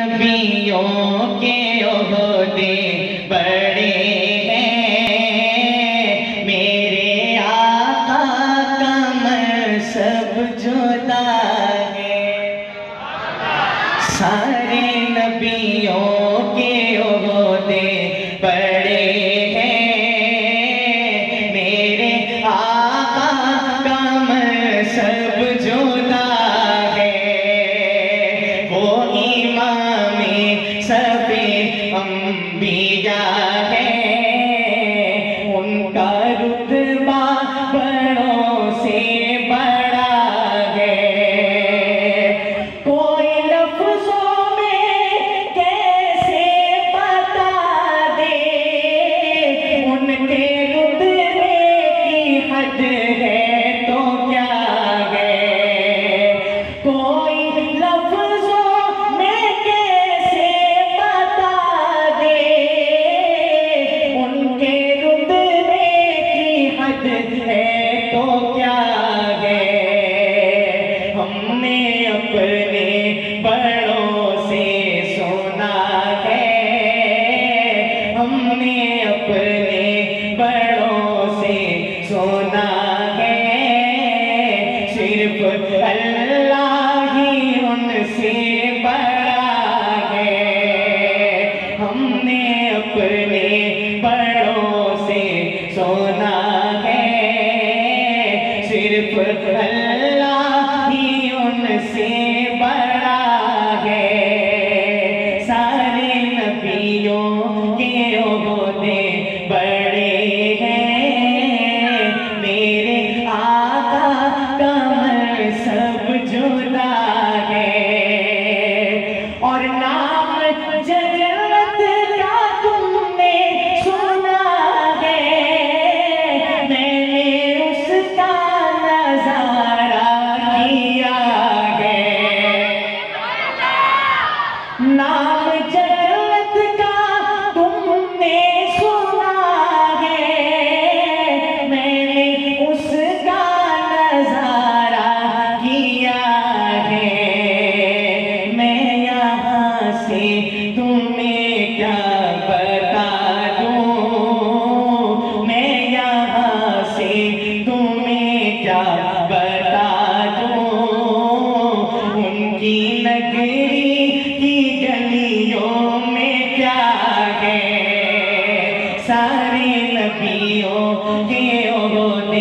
नबियों के ओहदे बड़े हैं। मेरे आका का सब जोता है। सारे नबियों के ओहदे बड़े हैं। मेरे आका का सब जोता है। वो ईमान me, God. अल्लाह उनसे बड़ा है। हमने अपने যায় যে ও